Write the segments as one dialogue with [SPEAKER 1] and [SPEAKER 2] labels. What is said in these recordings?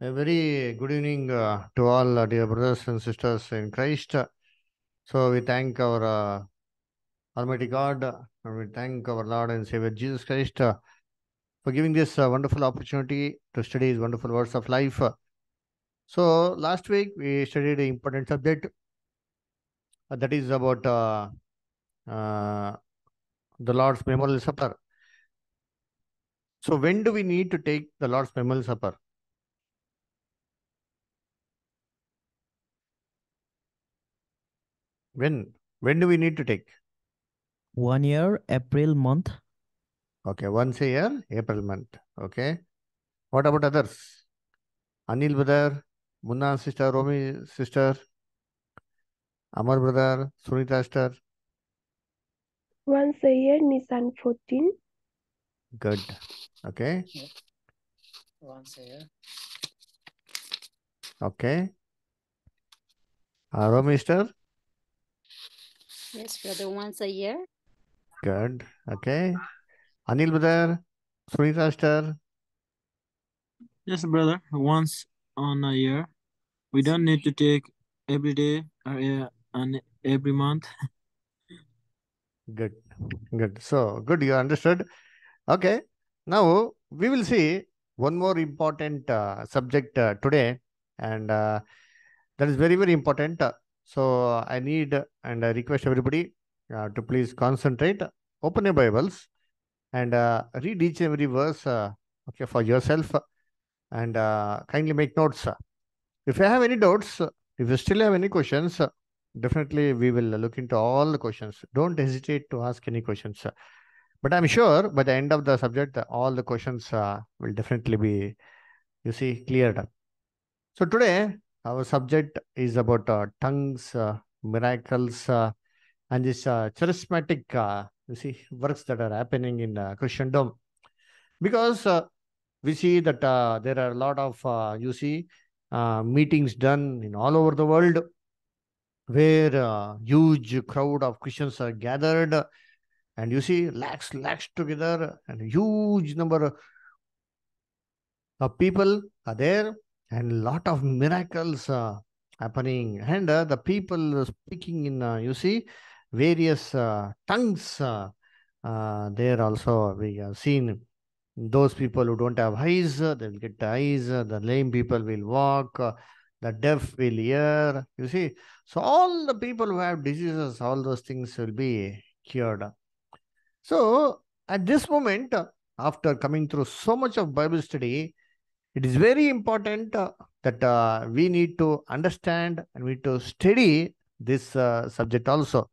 [SPEAKER 1] A very good evening uh, to all uh, dear brothers and sisters in Christ. So we thank our uh, Almighty God and we thank our Lord and Savior Jesus Christ uh, for giving this uh, wonderful opportunity to study His wonderful words of life. So last week we studied an important subject uh, that is about uh, uh, the Lord's Memorial Supper. So when do we need to take the Lord's Memorial Supper? When? When do we need to take?
[SPEAKER 2] One year, April month.
[SPEAKER 1] Okay, once a year, April month. Okay. What about others? Anil brother, Munna sister, Romi sister, Amar brother, Sunita sister.
[SPEAKER 3] Once a year, Nissan 14.
[SPEAKER 1] Good. Okay.
[SPEAKER 4] once a year.
[SPEAKER 1] Okay. Uh, Romi sister.
[SPEAKER 5] Yes, brother, once a year.
[SPEAKER 1] Good. Okay. Anil brother, Sunita sister.
[SPEAKER 4] Yes, brother. Once on a year. We don't need to take every day or uh, and every month.
[SPEAKER 1] Good. Good. So good. You understood. Okay. Now we will see one more important uh, subject uh, today, and uh, that is very very important. So I need and I request everybody uh, to please concentrate, open your Bibles, and uh, read each and every verse. Uh, okay, for yourself, and uh, kindly make notes. If you have any doubts, if you still have any questions, definitely we will look into all the questions. Don't hesitate to ask any questions. But I'm sure by the end of the subject, all the questions uh, will definitely be, you see, cleared up. So today, our subject is about uh, tongues, uh, miracles, uh, and this uh, charismatic, uh, you see, works that are happening in uh, Christendom. Because we see that there are a lot of, you see, meetings done in all over the world where uh, huge crowd of Christians are gathered and you see lakhs lakhs together and huge number of people are there and a lot of miracles uh, happening. And uh, the people speaking in uh, you see various uh, tongues uh, uh, there also we have seen. Those people who don't have eyes they will get eyes the lame people will walk the deaf will hear you see. So all the people who have diseases all those things will be cured. So at this moment, after coming through so much of Bible study, it is very important uh, that uh, we need to understand and we need to study this uh, subject also.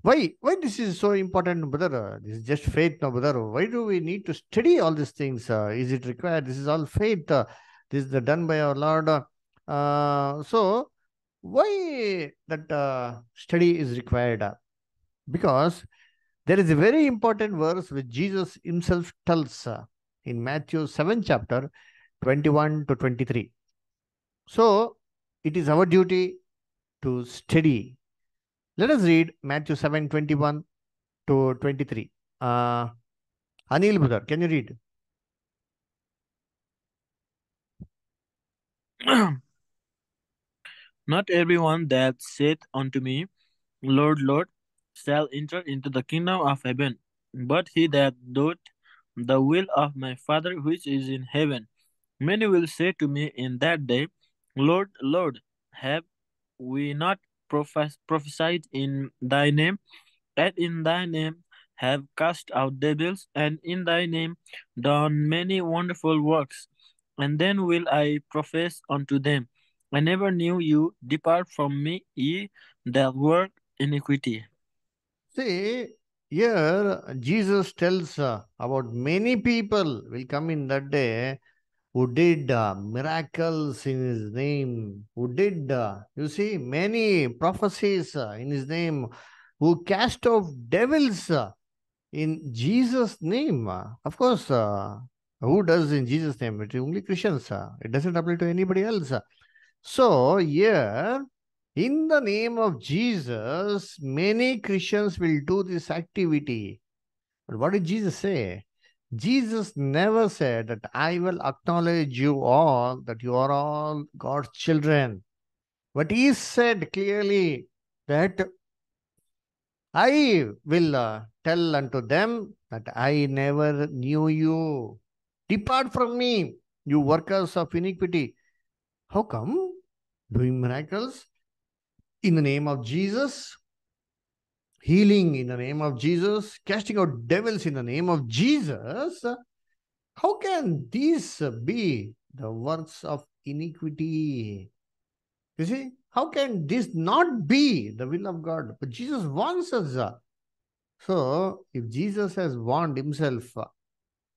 [SPEAKER 1] Why? Why this is so important, brother? This is just faith, no, brother. Why do we need to study all these things? Uh, is it required? This is all faith. Uh, this is done by our Lord. Uh, so, why that study is required? Because there is a very important verse which Jesus himself tells in Matthew 7 chapter 21 to 23. So it is our duty to study. Let us read Matthew 7 21 to 23. Uh, Anil brother, can you read?
[SPEAKER 4] Not everyone that saith unto me, Lord, Lord, shall enter into the kingdom of heaven, but he that doeth the will of my Father which is in heaven. Many will say to me in that day, Lord, Lord, have we not prophes- prophesied in thy name, and in thy name have cast out devils, and in thy name done many wonderful works? And then will I profess unto them, I never knew you. Depart from me, ye that work iniquity.
[SPEAKER 1] See, here Jesus tells uh, about many people will come in that day who did uh, miracles in his name, who did, uh, you see, many prophecies uh, in his name, who cast off devils uh, in Jesus' name. Uh, Of course, uh, who does in Jesus' name? It is only Christians. It doesn't apply to anybody else. So here, in the name of Jesus, many Christians will do this activity. But what did Jesus say? Jesus never said that I will acknowledge you all, that you are all God's children. But he said clearly that I will uh, tell unto them that I never knew you. Depart from me, you workers of iniquity. How come? Doing miracles in the name of Jesus, healing in the name of Jesus, casting out devils in the name of Jesus. How can these be the works of iniquity? You see, how can this not be the will of God? But Jesus wants us. So, if Jesus has warned himself,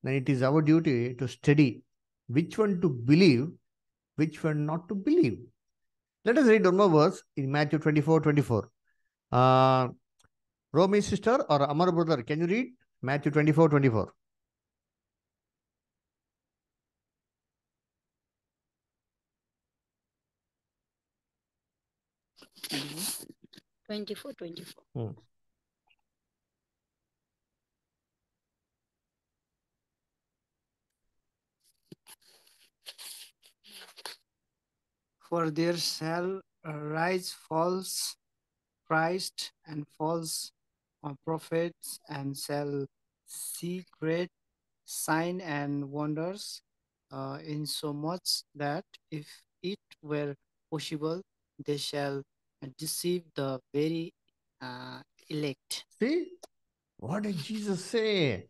[SPEAKER 1] then it is our duty to study which one to believe, which one not to believe. Let us read one more verse in Matthew 24 24. Uh, Romy sister or Amar brother, can you read Matthew 24 24?
[SPEAKER 5] Twenty-four, twenty-four. Hmm.
[SPEAKER 6] For there shall arise false Christ and false prophets, and shall see great sign and wonders, uh, insomuch that if it were possible, they shall deceive the very uh, elect.
[SPEAKER 1] See, what did Jesus say?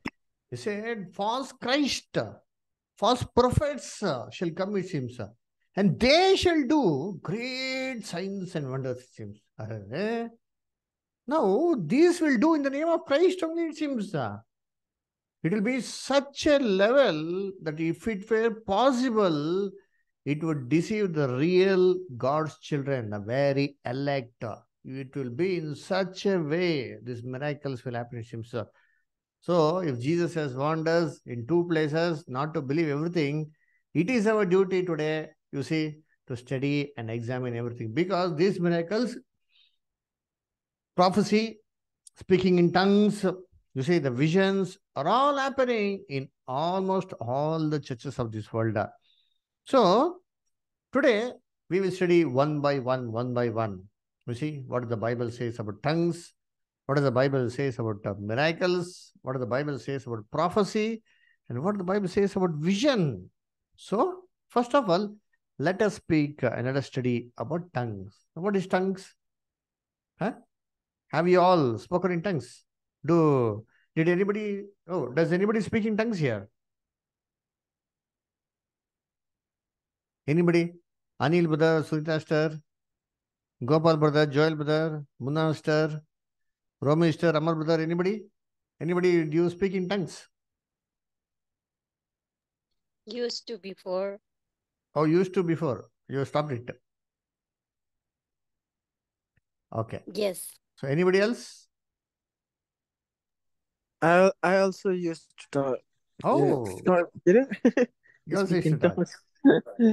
[SPEAKER 1] He said, false Christ, false prophets uh, shall come, it seems, uh, and they shall do great signs and wonders, it seems. Now, these will do in the name of Christ only, it seems. It will be such a level that if it were possible, it would deceive the real God's children, the very elect. It will be in such a way, these miracles will happen, it seems. So, if Jesus has warned us in two places not to believe everything, it is our duty today, you see, to study and examine everything because these miracles, prophecy, speaking in tongues, you see, the visions are all happening in almost all the churches of this world. So, today we will study one by one, one by one. You see, what the Bible says about tongues, what does the Bible says about uh, miracles, what does the Bible says about prophecy, and what the Bible says about vision. So, first of all, let us speak uh, and let us study about tongues. What is tongues? Huh? Have you all spoken in tongues? Do did anybody? Oh, does anybody speak in tongues here? Anybody? Anil brother, Sunita sister, Gopal brother, Joel brother, Munna sister, Romy sister, Amar brother. Anybody? Anybody? Do you speak in tongues?
[SPEAKER 5] Used to before.
[SPEAKER 1] Oh, used to before. You stopped it. Okay.
[SPEAKER 5] Yes.
[SPEAKER 1] So anybody else?
[SPEAKER 4] I I also used to talk.
[SPEAKER 1] Oh,
[SPEAKER 4] Talk, you know?
[SPEAKER 1] you also used
[SPEAKER 4] Speak
[SPEAKER 1] to
[SPEAKER 4] in
[SPEAKER 1] talk.
[SPEAKER 4] tongues.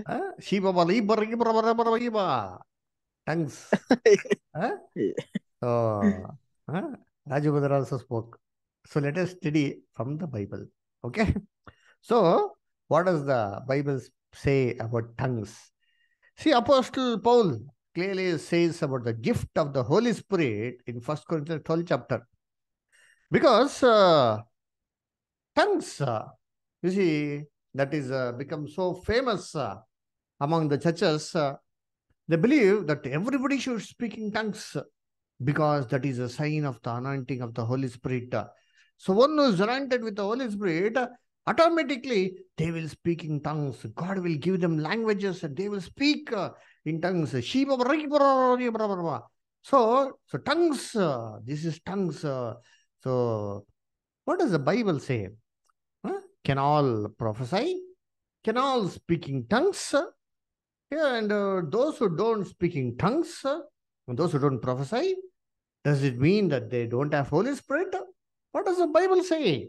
[SPEAKER 1] Huh? Shiba bali baragi bara bara bara bagi ba. Tongues. Huh? So, huh? Raju Badar also spoke. So let us study from the Bible. Okay. So, what does the Bible say about tongues? See, Apostle Paul clearly says about the gift of the Holy Spirit in First Corinthians 12 chapter. Because uh, tongues, uh, you see, that is uh, become so famous uh, among the churches. uh, they believe that everybody should speak in tongues because that is a sign of the anointing of the Holy Spirit. So one who is anointed with the Holy Spirit, automatically they will speak in tongues. God will give them languages and they will speak uh, in tongues. So, so tongues, this is tongues. so, what does the Bible say? Huh? Can all prophesy? Can all speak in tongues? Yeah, and uh, those who don't speak in tongues, and those who don't prophesy, does it mean that they don't have Holy Spirit? What does the Bible say?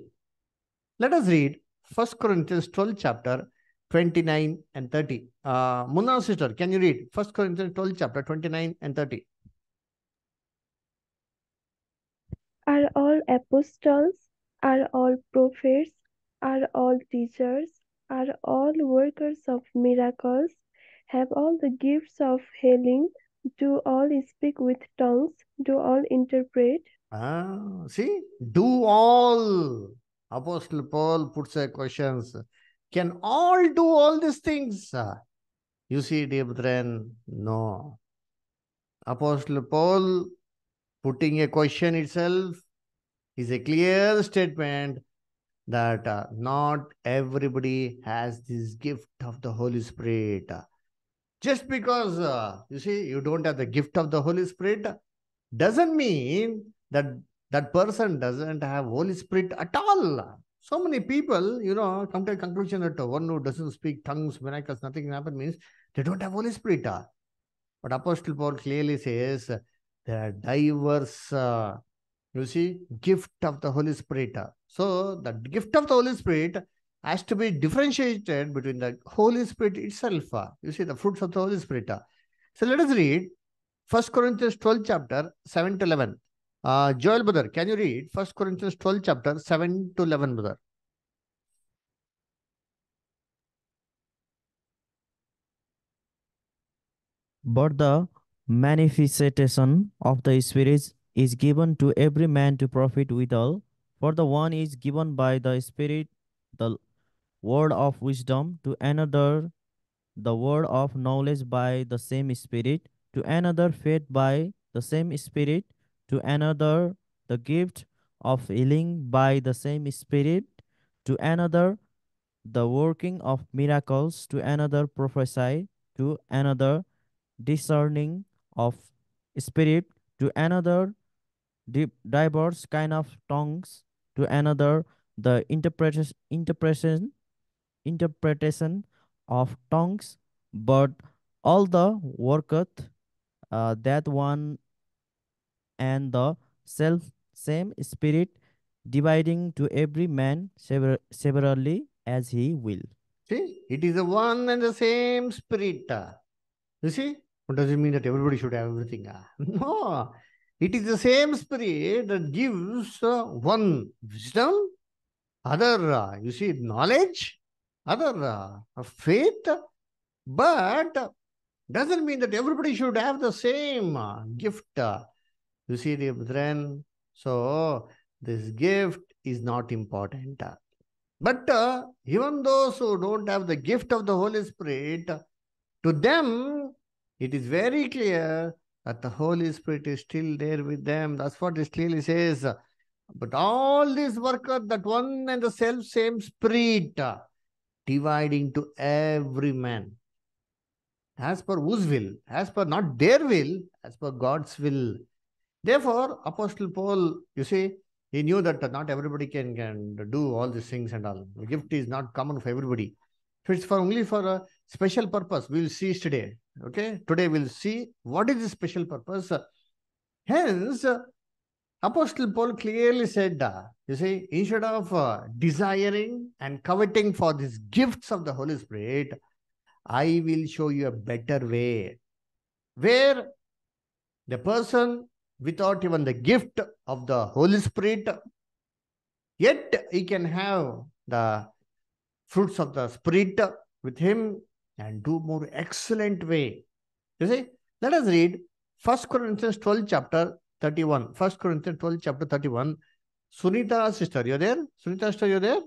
[SPEAKER 1] Let us read 1 Corinthians 12 chapter 29 and 30. Uh, Munna sister, can you read 1 Corinthians 12 chapter 29 and 30?
[SPEAKER 3] Are all apostles? Are all prophets? are all teachers, are all workers of miracles, have all the gifts of healing, do all speak with tongues, do all interpret.
[SPEAKER 1] Ah, see, do all. Apostle Paul puts a questions. Can all do all these things? You see, dear brethren, no. Apostle Paul putting a question itself is a clear statement that uh, not everybody has this gift of the Holy Spirit. Just because uh, you see you don't have the gift of the Holy Spirit doesn't mean that that person doesn't have Holy Spirit at all. So many people, you know, come to a conclusion that one who doesn't speak tongues, miracles, nothing happen means they don't have Holy Spirit. But Apostle Paul clearly says there are diverse, uh, you see, gift of the Holy Spirit. So the gift of the Holy Spirit has to be differentiated between the Holy Spirit itself. You see, the fruits of the Holy Spirit. So let us read 1 Corinthians 12 chapter 7 to 11. Uh, Joel brother, can you read 1 Corinthians 12 chapter 7 to 11 brother?
[SPEAKER 2] But the manifestation of the Spirit is given to every man to profit withal. For the one is given by the Spirit the word of wisdom, to another the word of knowledge by the same Spirit, to another faith by the same Spirit, to another the gift of healing by the same Spirit, to another the working of miracles, to another prophesy, to another discerning of spirit, to another di- diverse kind of tongues, to another the interpretation interpretation interpretation of tongues, but all the worketh uh, that one and the self same spirit dividing to every man sever- severally as he will.
[SPEAKER 1] See, it is the one and the same spirit. You see, what does it mean that everybody should have everything? No, it is the same spirit that gives uh, one wisdom, other, uh, you see, knowledge, other uh, faith, but doesn't mean that everybody should have the same gift. You see, dear brethren, so this gift is not important. But uh, even those who don't have the gift of the Holy Spirit, to them, it is very clear that the Holy Spirit is still there with them. That's what it clearly says. But all this worketh that one and the self same Spirit, dividing to every man. As per whose will? As per not their will, as per God's will. Therefore, Apostle Paul, you see, he knew that not everybody can, can do all these things and all. The gift is not common for everybody. It's for only for a special purpose. We'll see today. Okay. Today we'll see what is the special purpose. Hence, Apostle Paul clearly said, uh, you see, instead of uh, desiring and coveting for these gifts of the Holy Spirit, I will show you a better way where the person without even the gift of the Holy Spirit, yet he can have the fruits of the Spirit with him and do more excellent way. You see, let us read 1 Corinthians 12 chapter 31. 1 Corinthians 12 chapter 31. Sunita sister, you're there? Sunita sister, you're there?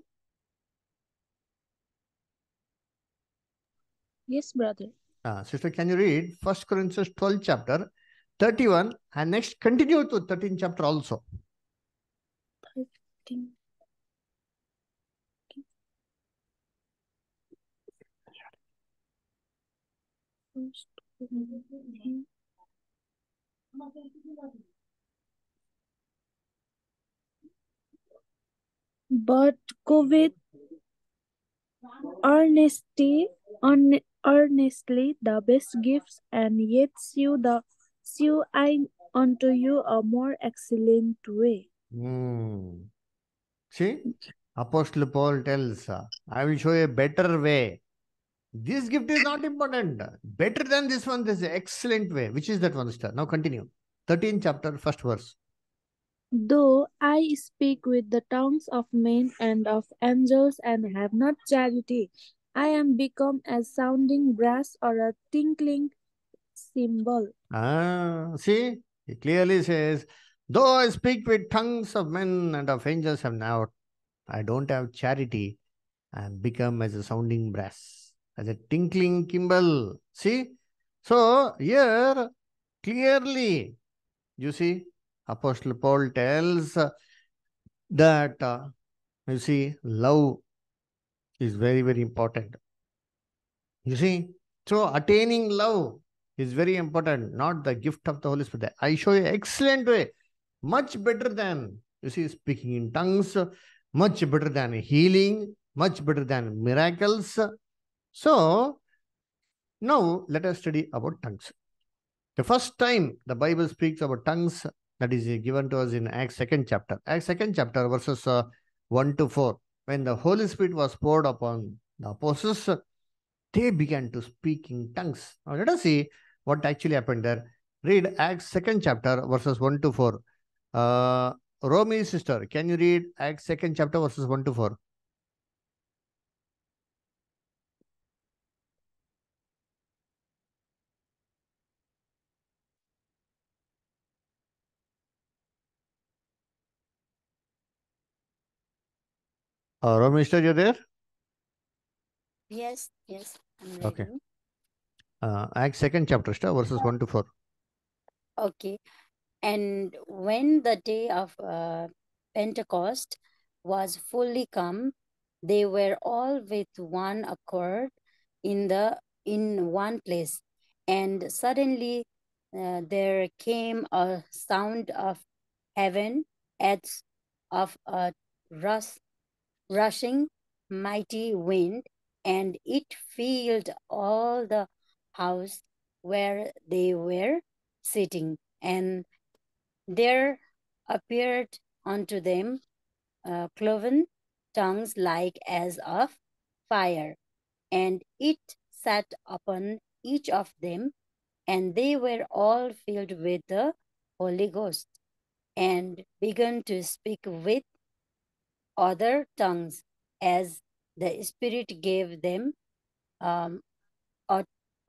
[SPEAKER 7] Yes, brother.
[SPEAKER 1] Uh, sister, can you read 1 Corinthians 12 chapter 31 and next continue to 13 chapter also.
[SPEAKER 7] But covet earnestly, earn- earnestly the best gifts, and yet you the I unto you a more excellent way.
[SPEAKER 1] Hmm. See, Apostle Paul tells, uh, I will show you a better way. This gift is not important. Better than this one, an excellent way. Which is that one, sister? Now continue. 13 chapter, first verse.
[SPEAKER 7] Though I speak with the tongues of men and of angels and have not charity, I am become as sounding brass or a tinkling cymbal.
[SPEAKER 1] Ah, see, it clearly says, though I speak with tongues of men and of angels have now, I don't have charity and become as a sounding brass, as a tinkling cymbal. See? So here clearly, you see, Apostle Paul tells that uh, you see, love is very, very important. You see, so attaining love is very important, not the gift of the Holy Spirit. I show you excellent way, much better than you see speaking in tongues, much better than healing, much better than miracles. So now let us study about tongues. The first time the Bible speaks about tongues that is given to us in Acts second chapter. Acts second chapter verses uh, 1 to 4. When the Holy Spirit was poured upon the apostles, they began to speak in tongues. Now let us see what actually happened there. Read Acts second chapter verses 1 to 4. Uh, Romy sister, can you read Acts second chapter verses 1 to 4? Uh, Romy sister, you're there?
[SPEAKER 5] Yes, yes, I'm
[SPEAKER 1] Okay.
[SPEAKER 5] reading.
[SPEAKER 1] Uh, Acts second chapter, verses 1 to 4.
[SPEAKER 5] Okay. And when the day of uh, Pentecost was fully come, they were all with one accord in the in one place. And suddenly uh, there came a sound of heaven as of a rush, rushing mighty wind, and it filled all the house where they were sitting. And there appeared unto them uh, cloven tongues like as of fire, and it sat upon each of them, and they were all filled with the Holy Ghost, and began to speak with other tongues as the Spirit gave them um,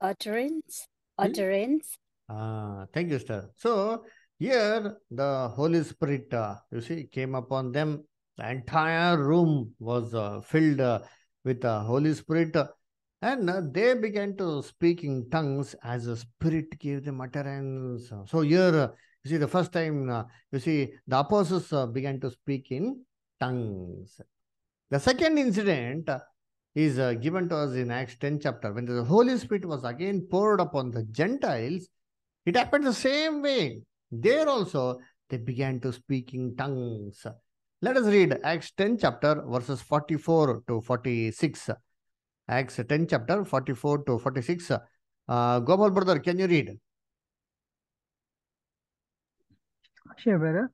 [SPEAKER 5] utterance.
[SPEAKER 1] Hmm?
[SPEAKER 5] Utterance.
[SPEAKER 1] Ah, thank you, sister. So here the Holy Spirit, uh, you see, came upon them. The entire room was uh, filled uh, with the Holy Spirit, and uh, they began to speak in tongues as the Spirit gave them utterance. So here, uh, you see, the first time, uh, you see, the apostles uh, began to speak in tongues. The second incident uh, is uh, given to us in Acts 10 chapter when the Holy Spirit was again poured upon the Gentiles. It happened the same way. There also they began to speak in tongues. Let us read Acts 10 chapter verses 44 to 46. Acts 10 chapter 44 to 46. Uh, Gopal brother, can you read?
[SPEAKER 8] Sure, brother.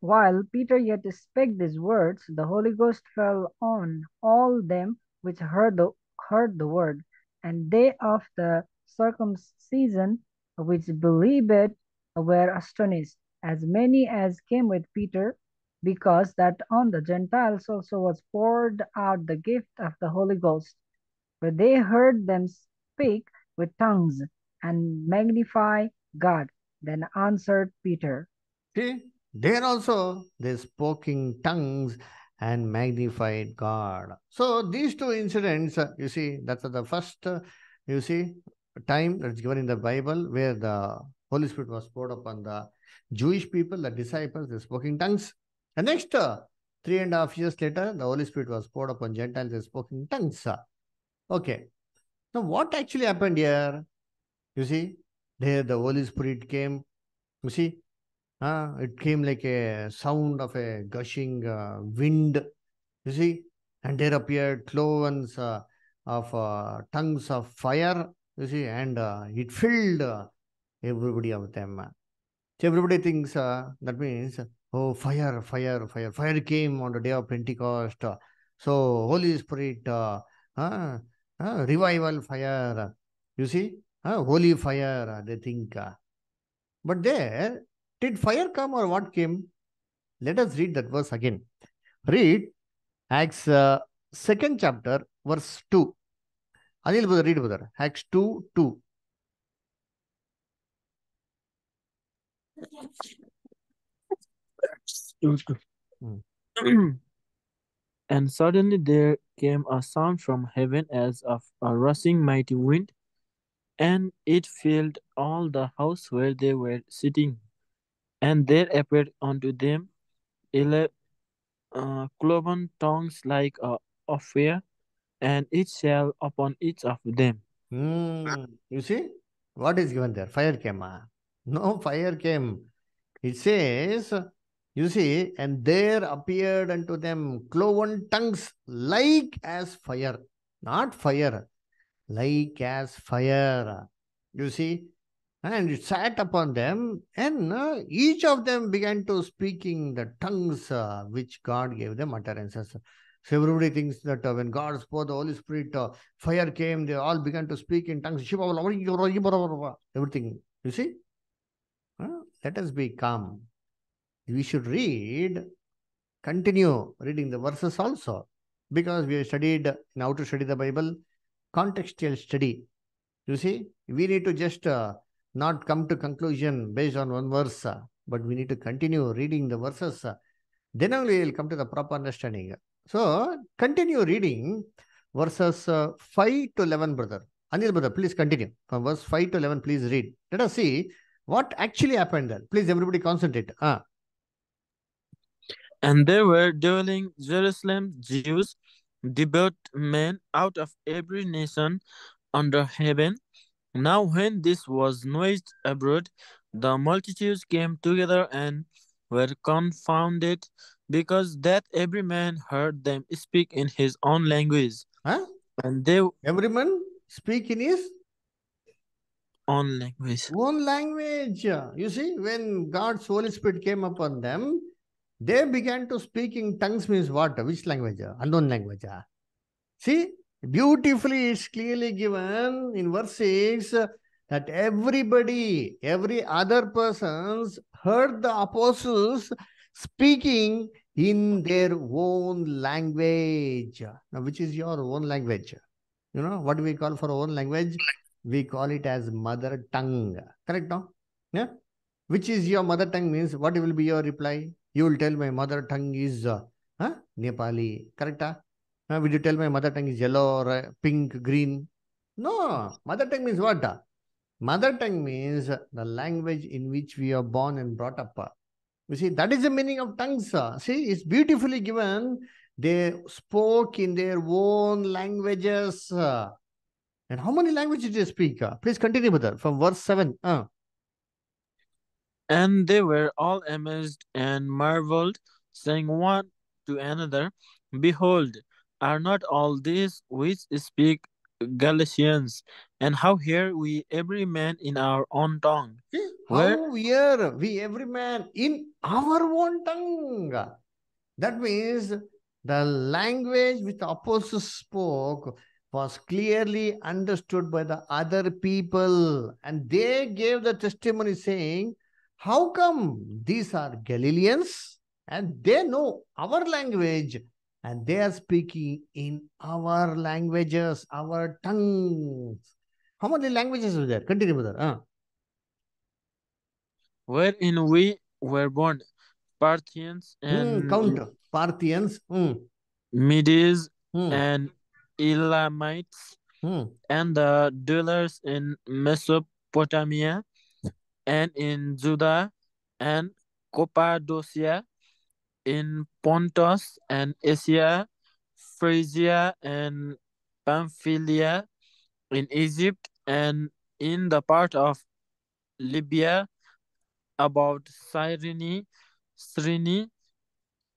[SPEAKER 8] While Peter yet spake these words, the Holy Ghost fell on all them which heard the, heard the word, and they of the circumcision which believed were astonished, as many as came with Peter, because that on the Gentiles also was poured out the gift of the Holy Ghost. For they heard them speak with tongues and magnify God. Then answered Peter,
[SPEAKER 1] See, there also they spoke in tongues and magnified God. So these two incidents, uh, you see, that's the first, uh, you see, time that's given in the Bible where the Holy Spirit was poured upon the Jewish people, the disciples, they spoke in tongues. And next, uh, three and a half years later, the Holy Spirit was poured upon Gentiles, they spoke in tongues. Okay. Now, what actually happened here? You see, there the Holy Spirit came. You see, uh, it came like a sound of a gushing uh, wind. You see, and there appeared clovens uh, of uh, tongues of fire. You see, and uh, it filled uh, everybody of them. So everybody thinks that means, oh, fire, fire, fire. Fire came on the day of Pentecost. So Holy Spirit, revival fire. You see, holy fire, they think. But there, Did fire come or what came? Let us read that verse again. Read Acts uh, second chapter, verse 2. Anil brother, read brother. Acts 2 2.
[SPEAKER 4] and suddenly there came a sound from heaven as of a rushing mighty wind, and it filled all the house where they were sitting. And there appeared unto them ele- uh, cloven tongues like a of fire, and it shall upon each of them.
[SPEAKER 1] Hmm. You see what is given there? Fire came. ah? No fire came. It says, you see, and there appeared unto them cloven tongues like as fire, not fire, like as fire. You see, and it sat upon them, and uh, each of them began to speaking the tongues uh, which God gave them utterances. So everybody thinks that uh, when God spoke, the Holy Spirit, uh, fire came, they all began to speak in tongues. Everything. You see? Huh? Let us be calm. We should read, continue reading the verses also. Because we have studied now to study the Bible, contextual study. You see, we need to just uh, not come to conclusion based on one verse, but we need to continue reading the verses. then only we will come to the proper understanding. So continue reading verses uh, 5 to 11, brother. Anil, brother, please continue. From verse 5 to 11, please read. Let us see what actually happened there. Please, everybody concentrate. Ah,
[SPEAKER 4] And there were dwelling Jerusalem Jews, devout men out of every nation under heaven. Now, when this was noised abroad, the multitudes came together and were confounded, because that every man heard them speak in his own language.
[SPEAKER 1] huh?
[SPEAKER 4] And they
[SPEAKER 1] every man speak in his
[SPEAKER 4] own language.
[SPEAKER 1] own language. You see, when God's Holy Spirit came upon them, they began to speak in tongues means what? Which language? Unknown language. See, beautifully it's clearly given in verse 6 uh, that everybody, every other persons heard the apostles speaking in their own language. Now, which is your own language? You know, what we call for own language? We call it as mother tongue. Correct, no? Yeah. Which is your mother tongue means what will be your reply? You will tell my mother tongue is uh, huh? Nepali. Correct? ah? Uh, will you tell my mother tongue is yellow or uh, pink, green? No. Mother tongue means what? Mother tongue means the language in which we are born and brought up. You see, that is the meaning of tongues. See, it's beautifully given. They spoke in their own languages. And how many languages they speak? Please continue, brother, from verse 7. ah.
[SPEAKER 4] And they were all amazed and marveled, saying one to another, Behold, are not all these which speak Galatians? And how hear we every man in our own tongue? Where-
[SPEAKER 1] how hear we every man in our own tongue. That means the language which the apostles spoke was clearly understood by the other people. And they gave the testimony saying, How come these are Galileans? And they know our language and they are speaking in our languages, our tongues. How many languages are there? Continue, brother. Ah.
[SPEAKER 4] wherein we were born, Parthians
[SPEAKER 1] Hmm,
[SPEAKER 4] and
[SPEAKER 1] count Parthians. Hmm,
[SPEAKER 4] Medes
[SPEAKER 1] hmm,
[SPEAKER 4] and Elamites,
[SPEAKER 1] hmm.
[SPEAKER 4] and the dwellers in Mesopotamia and in Judah and Cappadocia, in Pontus and Asia, Phrygia and Pamphylia, in Egypt and in the part of Libya about Cyrene, Cyrene,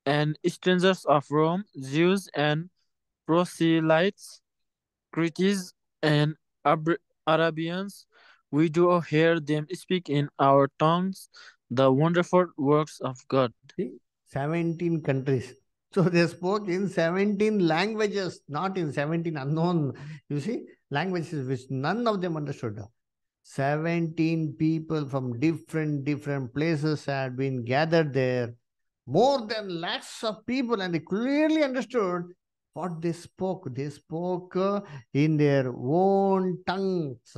[SPEAKER 4] and strangers of Rome, Jews and proselytes, Cretians and Ab- Arabians, we do hear them speak in our tongues the wonderful works of God.
[SPEAKER 1] 17 countries. So they spoke in 17 languages, not in 17 unknown, you see, languages which none of them understood. 17 people from different different places had been gathered there more than lakhs of people and they clearly understood what they spoke they spoke uh, in their own tongues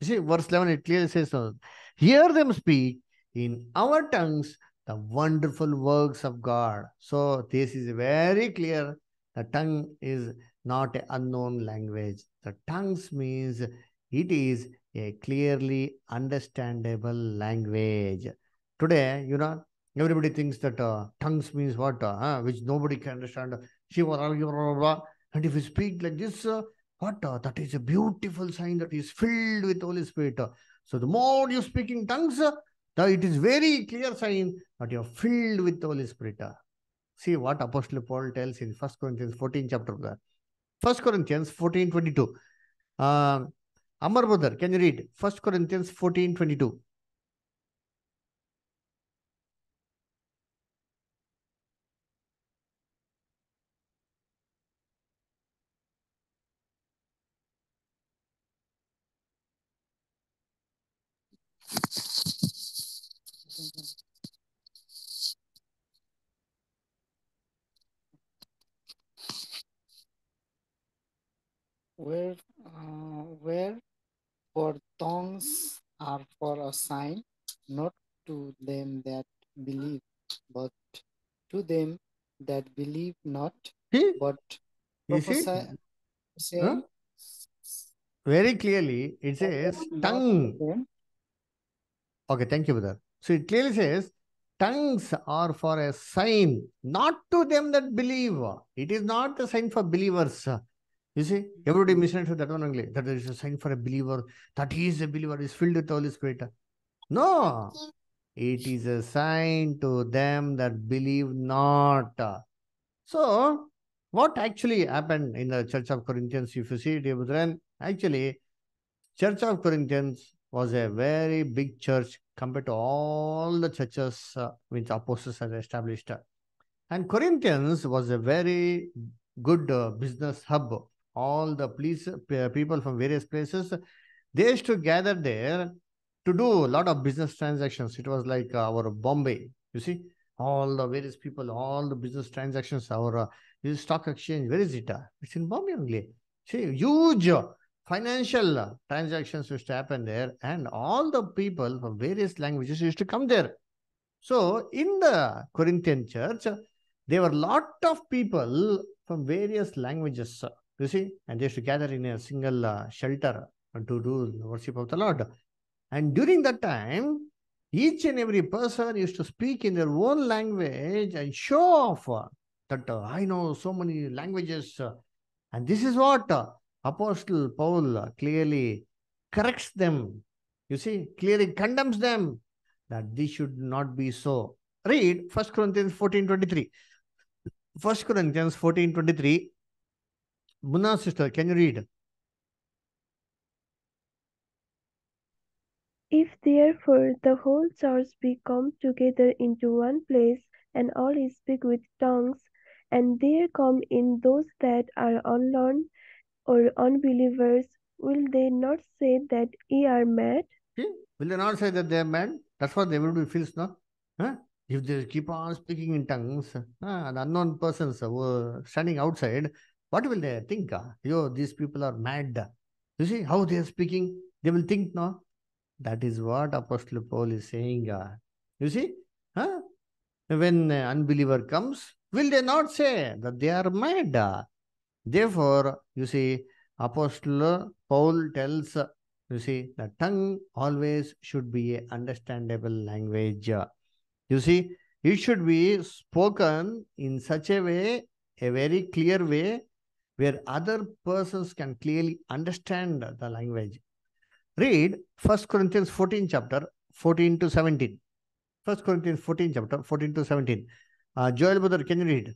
[SPEAKER 1] you see verse 11 it clearly says so hear them speak in our tongues the wonderful works of god so this is very clear the tongue is not an unknown language the tongues means it is a clearly understandable language. Today, you know, everybody thinks that uh, tongues means what, uh, which nobody can understand. And if you speak like this, uh, what? Uh, that is a beautiful sign that is filled with Holy Spirit. So the more you speak in tongues, the, it is very clear sign that you are filled with the Holy Spirit. See what Apostle Paul tells in 1 Corinthians 14 chapter. There. 1 Corinthians 14, 22. Uh, Amar brother, can you read 1 Corinthians 14 22?
[SPEAKER 6] Where, uh, where for tongues are for a sign, not to them that believe, but to them that believe not,
[SPEAKER 1] See?
[SPEAKER 6] but prophesy, saying,
[SPEAKER 1] Very clearly, it says tongue. Okay, thank you, brother. So it clearly says tongues are for a sign, not to them that believe. It is not a sign for believers. You see, everybody misunderstood that one only. That is a sign for a believer. That he is a believer, is filled with Holy Spirit. No, it is a sign to them that believe not. So, what actually happened in the Church of Corinthians, if you see, dear brethren, actually, Church of Corinthians was a very big church compared to all the churches uh, which apostles had established. And Corinthians was a very good uh, business hub. All the police, people from various places, they used to gather there to do a lot of business transactions. It was like uh, our Bombay, you see, all the various people, all the business transactions, our uh, stock exchange, where is it? Uh, It's in Bombay only. See, huge financial transactions used to happen there, and all the people from various languages used to come there. So, in the Corinthian church, there were a lot of people from various languages, you see, and they used to gather in a single uh, shelter to do worship of the Lord. And during that time, each and every person used to speak in their own language and show off that uh, I know so many languages. uh, and this is what uh, Apostle Paul uh, clearly corrects them. You see, clearly condemns them that this should not be so. Read 1 Corinthians 14 23. 1 Corinthians 14 23. Munna sister, can you read?
[SPEAKER 3] If therefore the whole church be come together into one place, and all speak with tongues, and there come in those that are unlearned or unbelievers, will they not say that ye are mad?
[SPEAKER 1] See, will they not say that they are mad? That's what they everybody feels, no? Huh? If they keep on speaking in tongues, uh, the unknown persons are standing outside, what will they think? Uh, Yo, these people are mad. You see how they are speaking? They will think, no? That is what Apostle Paul is saying. Uh, you see? Huh? When unbeliever comes, will they not say that they are mad? Uh, Therefore, you see, Apostle Paul tells, you see, the tongue always should be a understandable language. You see, it should be spoken in such a way, a very clear way, where other persons can clearly understand the language. Read 1 Corinthians 14 chapter 14 to 17. 1 Corinthians 14 chapter 14 to 17. Uh, Joel brother, can you read?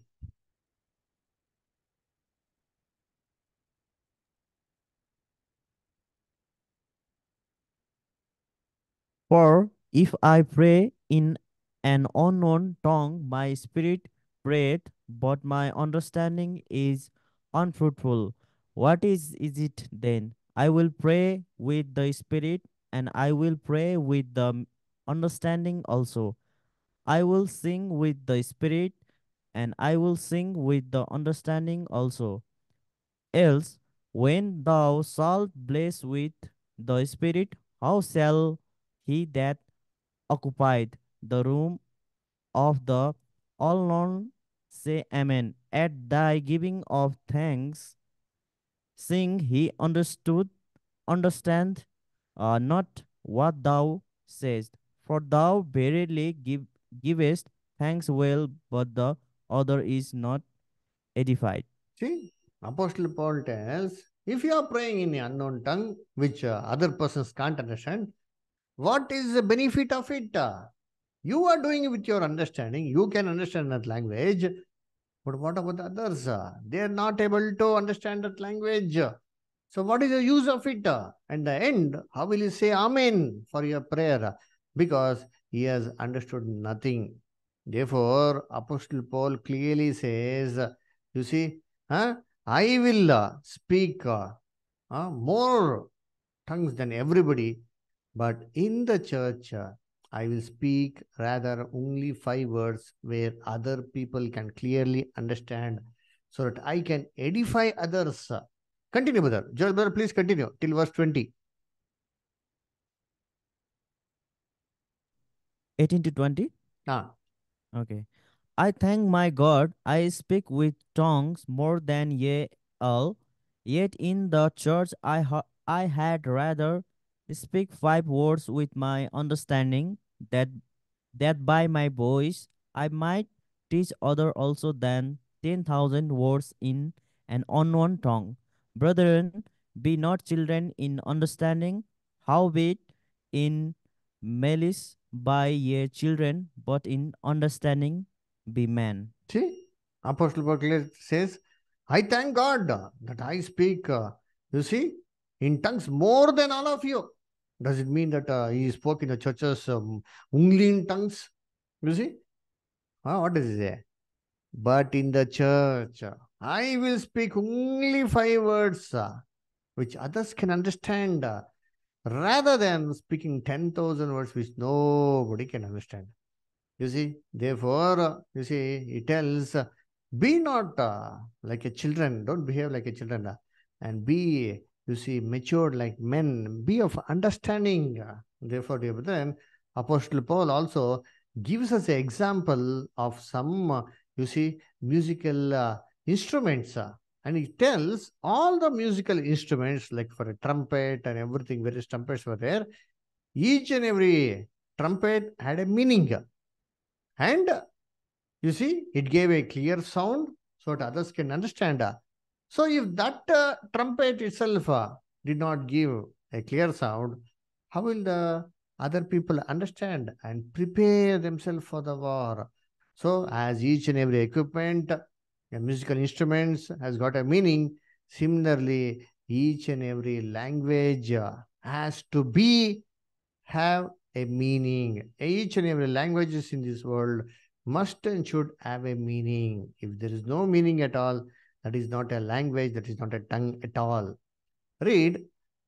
[SPEAKER 2] For if I pray in an unknown tongue, my spirit prayeth, but my understanding is unfruitful. What is, is it then? I will pray with the spirit, and I will pray with the understanding also. I will sing with the spirit, and I will sing with the understanding also. Else, when thou shalt bless with the Spirit, how shall he that occupied the room of the all-known say Amen? At thy giving of thanks, sing he understood, understand uh, not what thou sayest. For thou verily give, givest thanks well, but the other is not edified.
[SPEAKER 1] See, Apostle Paul tells if you are praying in an unknown tongue, which uh, other persons can't understand, what is the benefit of it? You are doing it with your understanding. You can understand that language. But what about the others? They are not able to understand that language. So, what is the use of it? At the end, how will you say Amen for your prayer? Because he has understood nothing. Therefore, Apostle Paul clearly says, You see, huh? I will speak more tongues than everybody, but in the church, I will speak rather only five words where other people can clearly understand so that I can edify others. Continue, brother. Joel, brother, please continue till verse 20.
[SPEAKER 2] 18 to 20.
[SPEAKER 1] Ah,
[SPEAKER 2] Okay. I thank my God, I speak with tongues more than ye all. Yet in the church I, ha- I had rather speak five words with my understanding, that that by my voice I might teach other also than ten thousand words in an unknown tongue. Brethren, be not children in understanding, howbeit in malice by ye children, but in understanding be men.
[SPEAKER 1] see, Apostle Paul says, I thank God that I speak, uh, you see, in tongues more than all of you. Does it mean that uh, he spoke in the churches um, only in tongues? You see? Ah, what does he say? But in the church, uh, I will speak only five words uh, which others can understand uh, rather than speaking 10,000 words which nobody can understand. You see, therefore, uh, you see, he tells, uh, be not like a children, don't behave like a children, and be, you see, matured like men, be of understanding. uh. Therefore, dear brethren, Apostle Paul also gives us an example of some, uh, you see, musical uh, instruments. uh, and he tells all the musical instruments, like for a trumpet and everything, various trumpets were there. Each and every trumpet had a meaning. And you see, it gave a clear sound so that others can understand. So if that uh, trumpet itself uh, did not give a clear sound, how will the other people understand and prepare themselves for the war? So as each and every equipment, musical instruments has got a meaning, similarly, each and every language uh, has to be have a meaning. Each and every languages in this world must and should have a meaning. If there is no meaning at all, that is not a language, that is not a tongue at all. Read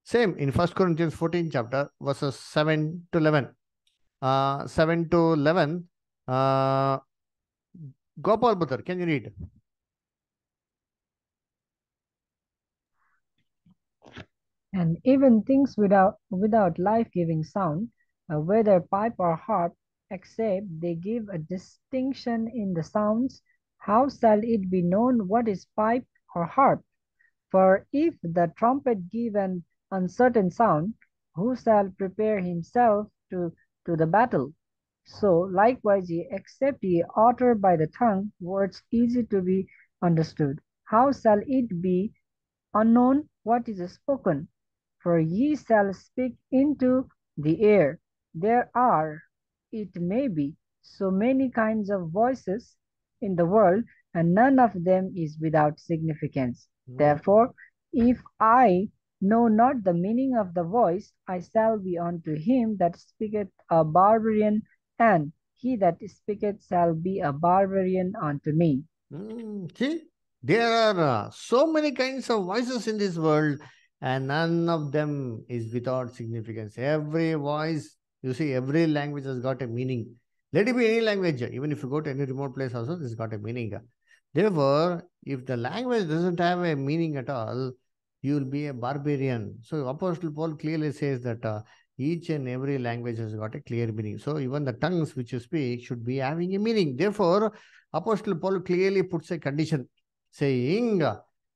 [SPEAKER 1] same in First Corinthians 14 chapter, verses 7 to 11. Uh, 7 to 11. Uh, Gopal Buttar, can you read?
[SPEAKER 8] And even things without without life-giving sound, uh, whether pipe or harp, except they give a distinction in the sounds, how shall it be known what is pipe or harp? For if the trumpet give an uncertain sound, who shall prepare himself to, to the battle? So likewise ye except ye utter by the tongue words easy to be understood, how shall it be unknown what is spoken? For ye shall speak into the air. There are, it may be, so many kinds of voices in the world, and none of them is without significance. Therefore, if I know not the meaning of the voice, I shall be unto him that speaketh a barbarian, and he that speaketh shall be a barbarian unto me.
[SPEAKER 1] Mm, see, there are uh, so many kinds of voices in this world, and none of them is without significance. Every voice, you see, every language has got a meaning. Let it be any language, even if you go to any remote place, also, this got a meaning. Therefore, if the language doesn't have a meaning at all, you will be a barbarian. So, Apostle Paul clearly says that uh, each and every language has got a clear meaning. So, even the tongues which you speak should be having a meaning. Therefore, Apostle Paul clearly puts a condition saying,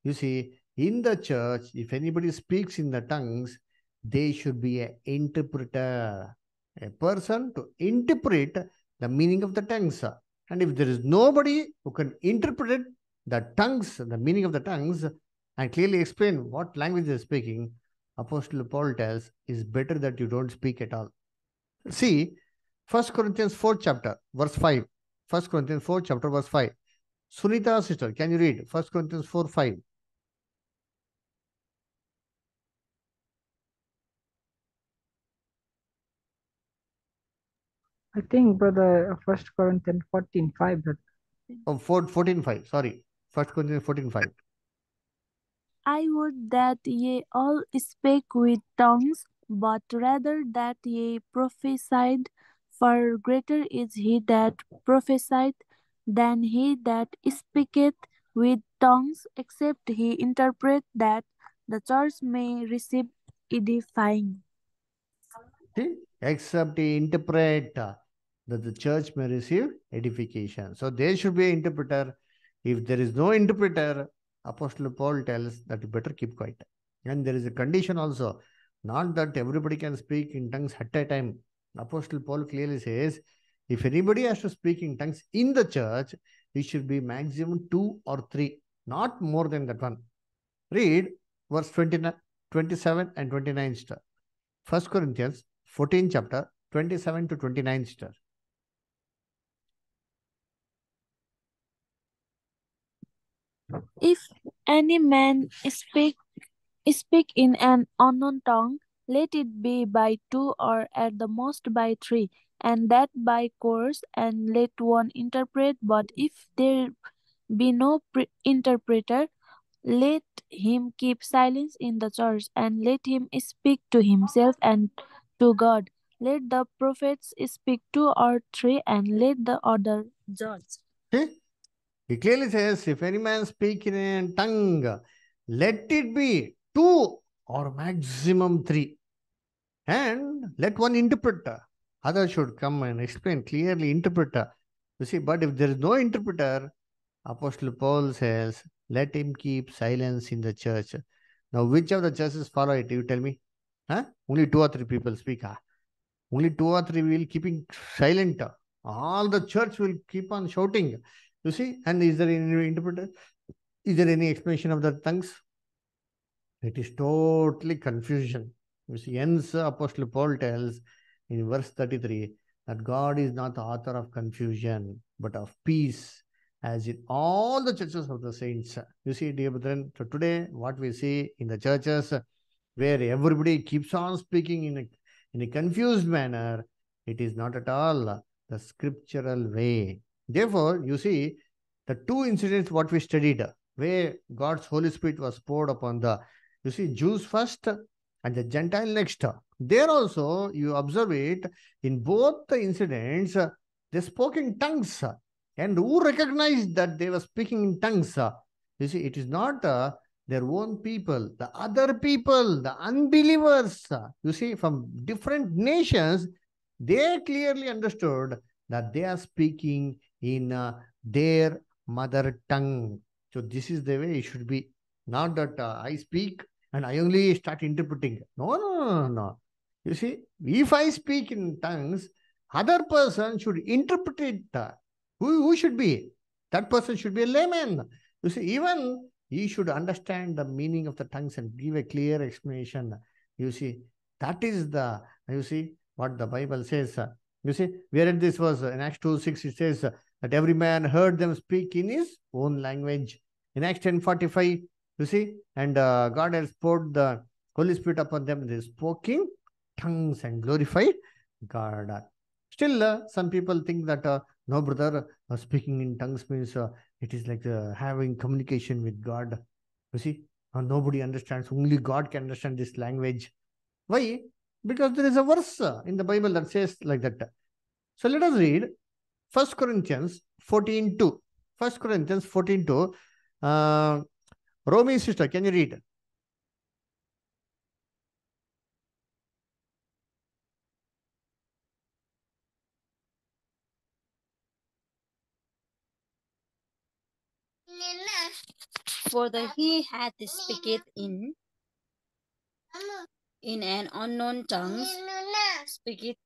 [SPEAKER 1] you see, in the church, if anybody speaks in the tongues, they should be an interpreter, a person to interpret the meaning of the tongues. And if there is nobody who can interpret the tongues, the meaning of the tongues, and clearly explain what language they're speaking, Apostle Paul tells, is better that you don't speak at all. See, 1 Corinthians 4 chapter, verse 5. 1 Corinthians 4 chapter, verse 5. Sunita sister, can you read 1 Corinthians 4 5?
[SPEAKER 8] I think, brother, First Corinthians 14 5. Brother.
[SPEAKER 1] Oh, 4, 14 5. Sorry. 1 Corinthians 14 5.
[SPEAKER 7] I would that ye all speak with tongues, but rather that ye prophesied, for greater is he that prophesied than he that speaketh with tongues, except he interpret that the church may receive edifying.
[SPEAKER 1] See? Except he interpret uh, that the church may receive edification. So there should be an interpreter. If there is no interpreter, Apostle Paul tells that you better keep quiet. And there is a condition also, not that everybody can speak in tongues at a time. Apostle Paul clearly says, if anybody has to speak in tongues in the church, it should be maximum two or three, not more than that one. Read verse 29, 27 and 29 star. 1 Corinthians 14 chapter 27 to 29 star.
[SPEAKER 7] If any man speak speak in an unknown tongue, let it be by two or at the most by three, and that by course, and let one interpret. But if there be no pre- interpreter, let him keep silence in the church, and let him speak to himself and to God. Let the prophets speak two or three, and let the other judge.
[SPEAKER 1] See? He clearly says, if any man speak in a tongue, let it be two or maximum three. And let one interpreter. Other should come and explain clearly, interpreter. You see, but if there is no interpreter, Apostle Paul says, let him keep silence in the church. Now, which of the churches follow it? You tell me. Huh? Only two or three people speak. Huh? Only two or three will keeping silent. All the church will keep on shouting. You see, and is there any interpreter? Is there any explanation of the tongues? It is totally confusion. You see, hence Apostle Paul tells in verse 33 that God is not the author of confusion, but of peace, as in all the churches of the saints. You see, dear brethren, so today what we see in the churches where everybody keeps on speaking in a, in a confused manner, it is not at all the scriptural way. Therefore, you see, the two incidents what we studied, where God's Holy Spirit was poured upon the, you see, Jews first and the Gentile next. There also, you observe it, in both the incidents, they spoke in tongues. And who recognized that they were speaking in tongues? You see, it is not uh, their own people, the other people, the unbelievers, you see, from different nations, they clearly understood that they are speaking in uh, their mother tongue. So this is the way it should be. Not that uh, I speak and I only start interpreting. No, no, no, no. You see, if I speak in tongues, other person should interpret it. Who, who should be? That person should be a layman. You see, even he should understand the meaning of the tongues and give a clear explanation. You see, that is the, you see, what the Bible says. You see, where this was in Acts 2 6, it says that every man heard them speak in his own language. In Acts 10 45, you see, and uh, God has poured the Holy Spirit upon them. They spoke in tongues and glorified God. Still, uh, some people think that uh, no, brother, speaking in tongues means it is like having communication with God. You see, Uh, nobody understands. Only God can understand this language. Why? Because there is a verse uh, in the Bible that says like that. So let us read 1 Corinthians 14 2. 1 Corinthians 14 2. Uh, Romy sister, can you read?
[SPEAKER 5] For the he hath speaketh in in an unknown tongue, speaketh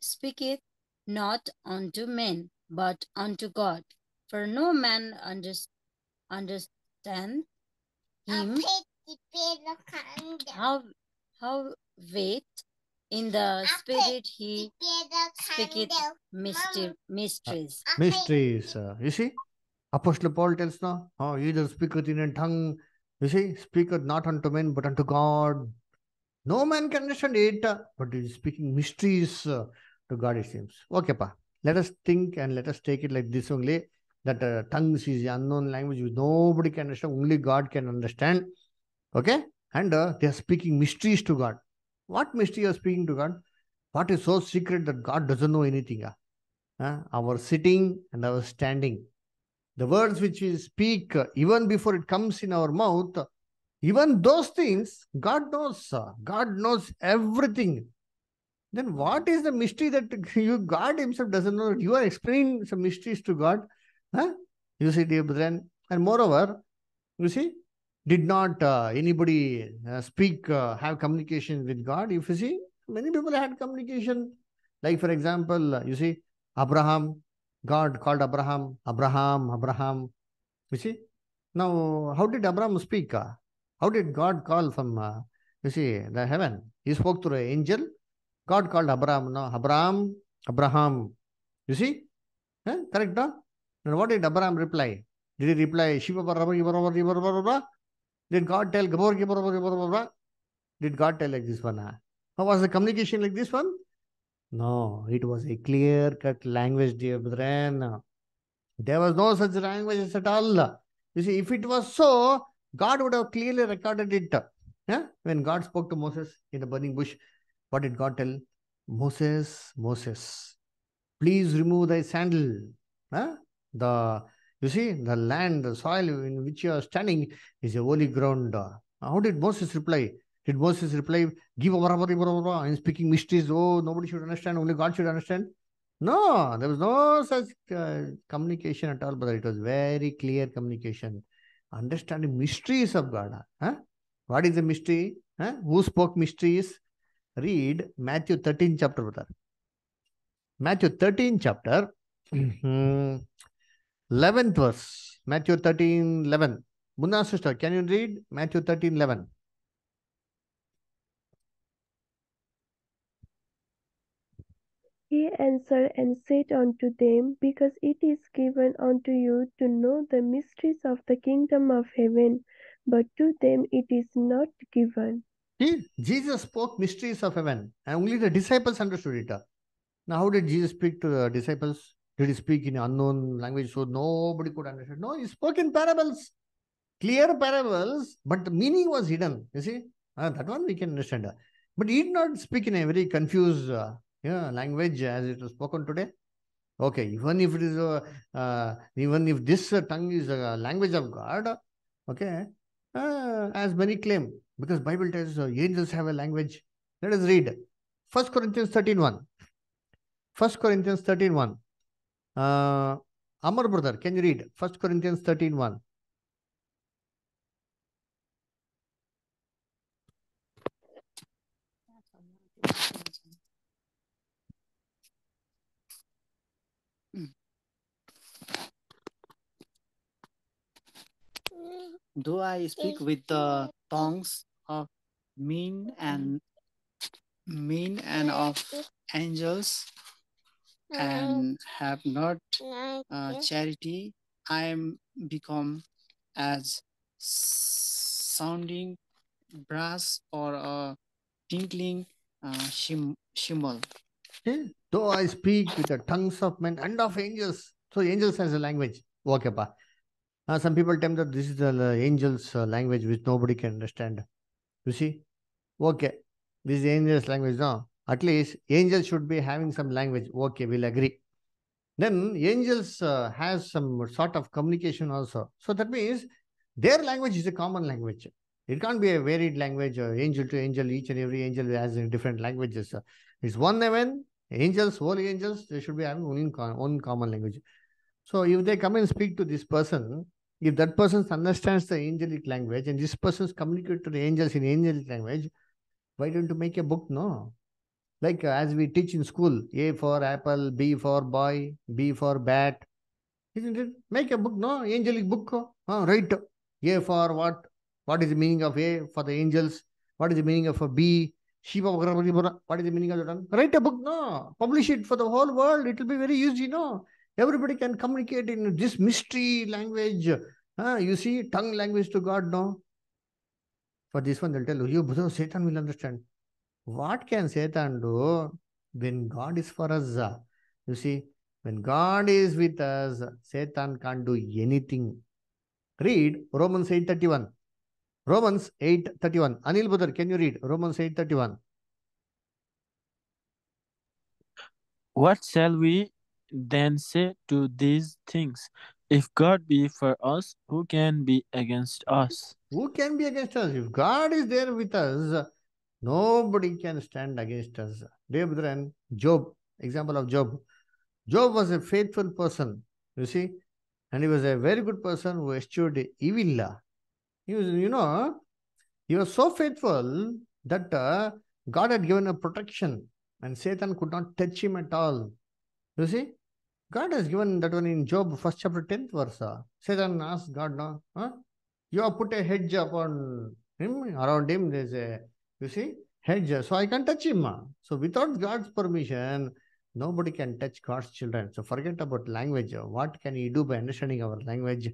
[SPEAKER 5] speaketh not unto men, but unto God. For no man under, understand him how how wait in the spirit he speaketh myster- mysteries.
[SPEAKER 1] mysteries. Uh, you see, Apostle Paul tells now, oh, either speaketh in a tongue, you see, speaketh not unto men but unto God. No man can understand it, uh, but he is speaking mysteries uh, to God, it seems. Okay, pa. Let us think and let us take it like this only that uh, tongues is unknown language which nobody can understand, only God can understand. Okay, and uh, they are speaking mysteries to God. What mystery are speaking to God? What is so secret that God doesn't know anything? ah? uh, our sitting and our standing. The words which we speak, uh, even before it comes in our mouth, uh, even those things, God knows. uh, God knows everything. Then what is the mystery that you God Himself doesn't know? You are explaining some mysteries to God. Huh? You see, dear brethren. And moreover, you see, did not uh, anybody uh, speak, uh, have communication with God? If you see, many people had communication. Like, for example, uh, you see, Abraham, God called Abraham, Abraham, Abraham. You see? Now, how did Abraham speak? Uh? How did God call from, uh, you see, the heaven? He spoke through an angel. God called Abraham, no? Abraham, Abraham. You see? Eh? Correct, no? And what did Abraham reply? Did he reply, Shiva? Did God tell Gabor? Did God tell like this one? ah? How was the communication like this one? No, it was a clear cut language, dear brethren. There was no such languages at all. You see, if it was so, God would have clearly recorded it. Yeah? When God spoke to Moses in the burning bush, what did God tell? Moses, Moses, please remove thy sandal. Huh? The you see, the land, the soil in which you are standing is a holy ground. How did Moses reply? Did Moses reply, give over, I'm speaking mysteries. Oh, nobody should understand, only God should understand. No, there was no such uh, communication at all, but it was very clear communication. Understanding mysteries of God. Huh? What is the mystery? Huh? Who spoke mysteries? Read Matthew 13 chapter, brother. Matthew 13 chapter, hmm, 11th verse. Matthew 13, 11. Munna sister, can you read Matthew 13, 11?
[SPEAKER 3] He answered and said unto them, Because it is given unto you to know the mysteries of the kingdom of heaven, but to them it is not given.
[SPEAKER 1] See, Jesus spoke mysteries of heaven, and only the disciples understood it. Now, how did Jesus speak to the disciples? Did he speak in unknown language so nobody could understand? No, he spoke in parables, clear parables, but the meaning was hidden. You see, Ah, that one we can understand. But he did not speak in a very confused uh, yeah, language as it was spoken today. Okay, even if it is a, uh, even if this uh, tongue is a language of God, okay, uh, as many claim, because Bible tells uh, angels have a language. Let us read. First Corinthians 13 1. First Corinthians 13 1. Uh, Amar brother, can you read? First Corinthians 13 1.
[SPEAKER 6] Though I speak with the tongues of men and men and of angels and have not uh, charity, I am become as sounding brass or a tinkling uh, shim- cymbal.
[SPEAKER 1] Though I speak with the tongues of men and of angels. So angels has a language. Okay, pa. Uh, some people tell me that this is the uh, angels' uh, language which nobody can understand. You see? Okay. This is angels' language, no? At least angels should be having some language. Okay, we'll agree. Then angels uh, has some sort of communication also. So that means their language is a common language. It can't be a varied language, uh, angel to angel. Each and every angel has uh, different languages. It's one heaven. Angels, holy angels, they should be having co- own common language. So if they come and speak to this person, if that person understands the angelic language and this person's communicate to the angels in angelic language, why don't you make a book? No. Like uh, as we teach in school, A for apple, B for boy, B for bat. Isn't it? Make a book, no? Angelic book. Uh, right. A for what? What is the meaning of A for the angels? What is the meaning of a B? Shiva, what is the meaning of that? Write a book, no? Publish it for the whole world. It will be very easy, no? Everybody can communicate in this mystery language. Uh, you see, tongue language to God, no? For this one, they'll tell you, you, brother, Satan will understand. What can Satan do when God is for us? You see, when God is with us, Satan can't do anything. Read Romans 8.31. Romans 8.31. Anil brother, can you read Romans 8.31?
[SPEAKER 4] What shall we then say to these things? If God be for us, who can be against us?
[SPEAKER 1] Who can be against us? If God is there with us, nobody can stand against us. Dear brethren, Job, example of Job. Job was a faithful person, you see, and he was a very good person who eschewed evil. He was, you know, he was so faithful that uh, God had given a protection and Satan could not touch him at all. You see, God has given that one in Job, first chapter, 10th verse. uh, Satan asked God, no, huh? you have put a hedge upon him, around him, there's a, you see, hedge, so I can't touch him. So without God's permission, nobody can touch God's children. So forget about language. What can he do by understanding our language?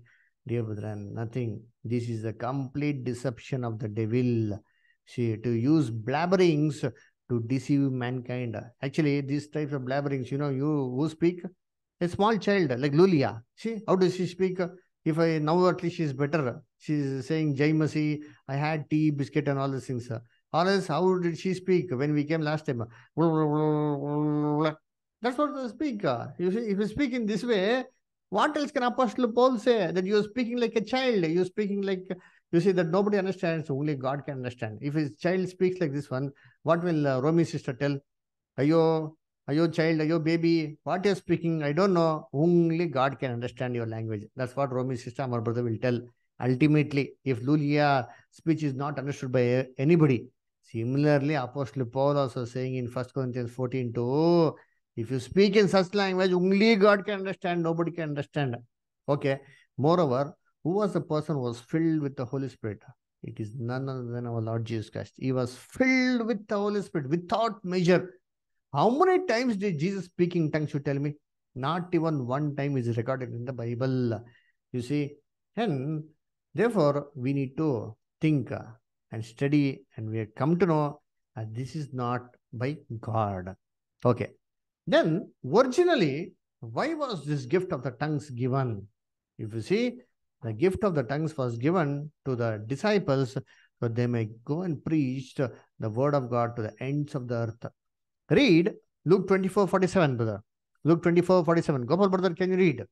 [SPEAKER 1] Dear brethren, nothing. This is a complete deception of the devil. See, to use blabberings to deceive mankind. Actually, these types of blabberings, you know, you who speak, a small child like Lulia. See, how does she speak? If I now at least she's better. She's saying Jai Masi, I had tea, biscuit, and all these things. Or else, how did she speak when we came last time? That's what they speak. You see, if you speak in this way, what else can Apostle Paul say? That you're speaking like a child. You're speaking like you see that nobody understands. Only God can understand. If his child speaks like this one, what will uh, Romi's sister tell? Ayo, ayo child, ayo baby, what you're speaking, I don't know. Only God can understand your language. That's what Romi's sister, our brother will tell. Ultimately, if Lulia speech is not understood by anybody, similarly, Apostle Paul also saying in 1 Corinthians 14 2, if you speak in such language, only God can understand, nobody can understand. Okay. Moreover, who was the person who was filled with the Holy Spirit? It is none other than our Lord Jesus Christ. He was filled with the Holy Spirit without measure. How many times did Jesus speak in tongues? You tell me. Not even one time is recorded in the Bible. You see, and therefore we need to think uh, and study, and we have come to know that this is not by God. Okay. Then, originally, why was this gift of the tongues given? If you see, the gift of the tongues was given to the disciples so they may go and preach the word of God to the ends of the earth. Read Luke 24 47, brother. Luke 24 47. Gopal, brother, can you read?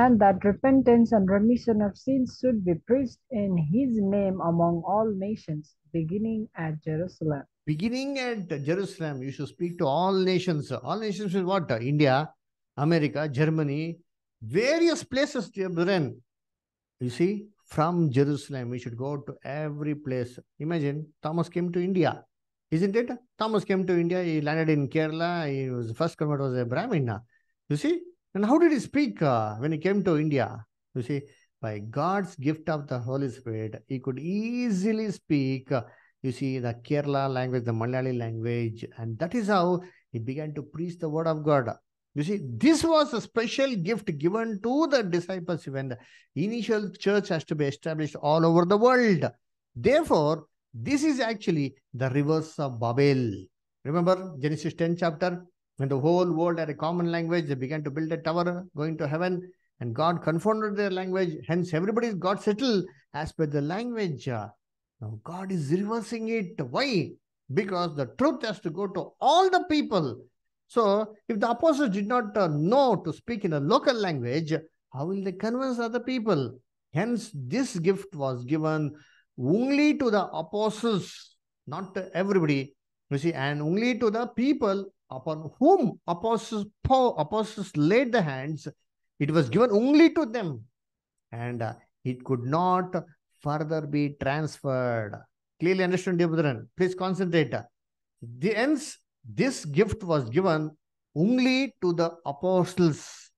[SPEAKER 8] and that repentance and remission of sins should be preached in his name among all nations, beginning at Jerusalem.
[SPEAKER 1] Beginning at Jerusalem, you should speak to all nations. All nations is what? India, America, Germany, various places, dear brethren. You see, from Jerusalem, we should go to every place. Imagine Thomas came to India, isn't it? Thomas came to India, he landed in Kerala, he was first convert was a Brahmin. You see? And how did he speak uh, when he came to India? You see, by God's gift of the Holy Spirit, he could easily speak, uh, you see, the Kerala language, the Malayali language, and that is how he began to preach the word of God. You see, this was a special gift given to the disciples when the initial church has to be established all over the world. Therefore, this is actually the reverse of Babel. Remember Genesis 10 chapter? When the whole world had a common language, they began to build a tower going to heaven, and God confounded their language. Hence, everybody got settled as per the language. Now, God is reversing it. Why? Because the truth has to go to all the people. So, if the apostles did not uh, know to speak in a local language, how will they convince other people? Hence, this gift was given only to the apostles, not to everybody. You see, and only to the people upon whom apostles, apostles laid the hands. It was given only to them, and uh, it could not further be transferred. Clearly understood, dear brethren. Please concentrate. The ends, this gift was given only to the apostles,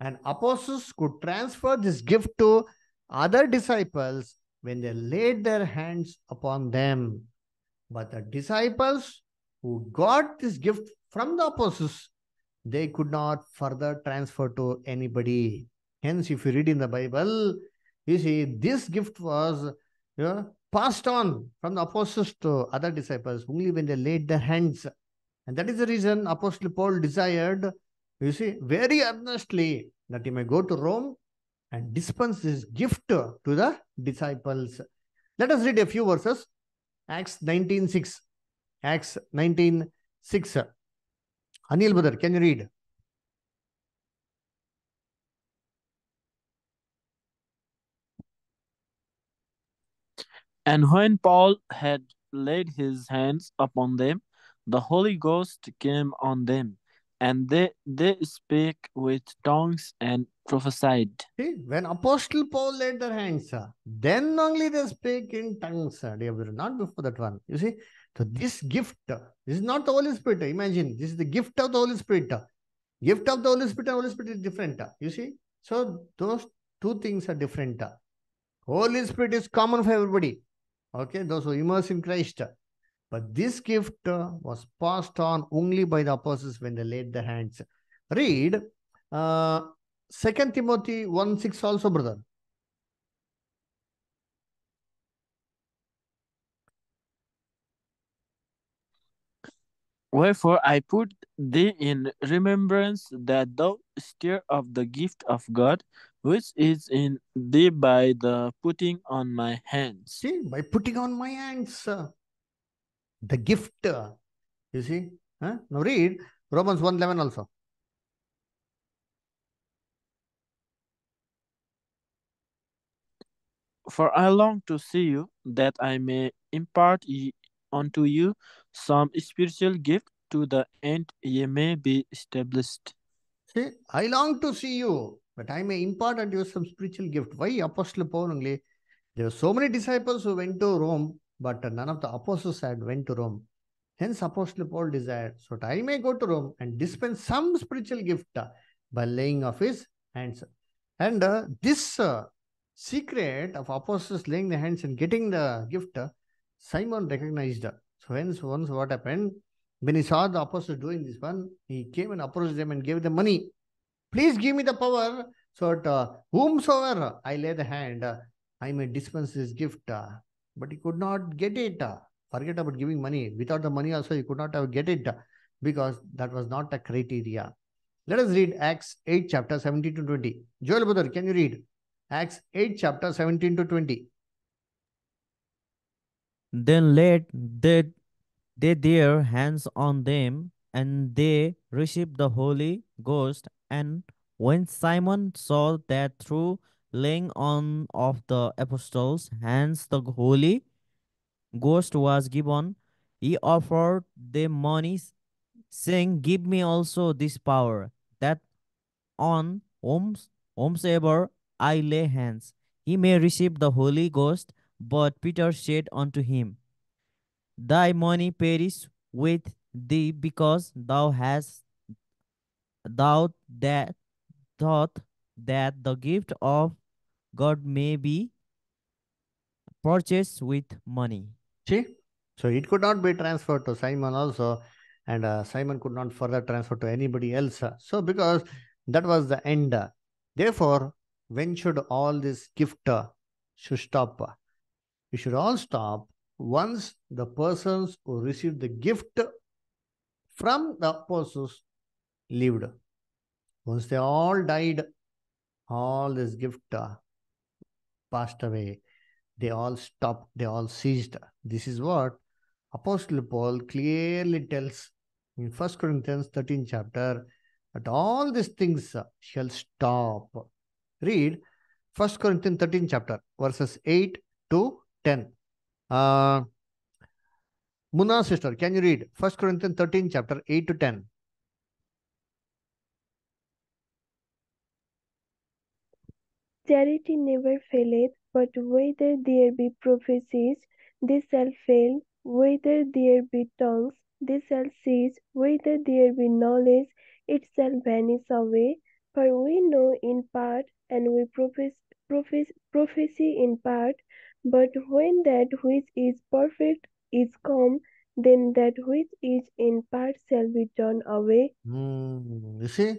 [SPEAKER 1] and apostles could transfer this gift to other disciples when they laid their hands upon them. But the disciples who got this gift from the apostles, they could not further transfer to anybody. Hence, if you read in the Bible, you see this gift was you know, passed on from the apostles to other disciples only when they laid their hands. And that is the reason Apostle Paul desired, you see, very earnestly that he may go to Rome and dispense this gift to the disciples. Let us read a few verses. Acts 19.6. Acts 19.6. Anil brother, can you read?
[SPEAKER 4] And when Paul had laid his hands upon them, the Holy Ghost came on them, and they, they spake with tongues and prophesied.
[SPEAKER 1] See, when Apostle Paul laid their hands, then only they spake in tongues, dear brother, not before that one. You see, so this gift, this is not the Holy Spirit. Imagine, this is the gift of the Holy Spirit. Gift of the Holy Spirit and Holy Spirit is different. You see, so those two things are different. Holy Spirit is common for everybody. Okay, those who immerse in Christ. But this gift uh, was passed on only by the apostles when they laid their hands. Read uh, 2 Timothy 1 6 also, brother.
[SPEAKER 4] Wherefore I put thee in remembrance that thou stir of the gift of God, which is in thee by the putting on my hands.
[SPEAKER 1] See, by putting on my hands, uh, the gift. you see? Huh? Now read Romans 1 11 also.
[SPEAKER 4] For I long to see you, that I may impart ye unto you some spiritual gift to the end ye may be established.
[SPEAKER 1] See, I long to see you, but I may impart unto you some spiritual gift. Why Apostle Paul only? There were so many disciples who went to Rome, but none of the apostles had went to Rome. Hence, Apostle Paul desired, so that I may go to Rome and dispense some spiritual gift uh, by laying of his hands. And uh, this uh, secret of apostles laying their hands and getting the gift, uh, Simon recognized. So hence, once what happened, when he saw the apostles doing this one, he came and approached them and gave them money. Please give me the power so that uh, whomsoever I lay the hand, uh, I may dispense this gift. But he could not get it. uh. Forget about giving money. Without the money also, he could not have get it uh, because that was not a criteria. Let us read Acts 8, chapter 17 to 20. Joel brother, can you read? Acts 8, chapter 17 to 20.
[SPEAKER 2] Then laid they, they their hands on them, and they received the Holy Ghost. And when Simon saw that through laying on of the apostles' hands the Holy Ghost was given, he offered them money, saying, Give me also this power, that on whomsoever I lay hands, he may receive the Holy Ghost. But Peter said unto him, Thy money perish with thee, because thou hast thou that thought that the gift of God may be purchased with money.
[SPEAKER 1] See? So it could not be transferred to Simon also, and uh, Simon could not further transfer to anybody else. So because that was the end. Therefore, when should all this gift uh, should stop? We should all stop once the persons who received the gift from the apostles lived. Once they all died, all this gift uh, passed away. They all stopped, they all ceased. This is what Apostle Paul clearly tells in 1 Corinthians 13 chapter that all these things shall stop. Read 1 Corinthians 13 chapter verses 8 to 10. Uh, Munna sister, can you read 1 Corinthians 13 chapter 8 to 10?
[SPEAKER 3] Charity never faileth, but whether there be prophecies, they shall fail, whether there be tongues, they shall cease, whether there be knowledge, it shall vanish away. For we know in part, and we prophes- prophes- prophesy in part, but when that which is perfect is come, then that which is in part shall be done away.
[SPEAKER 1] Hmm, you see,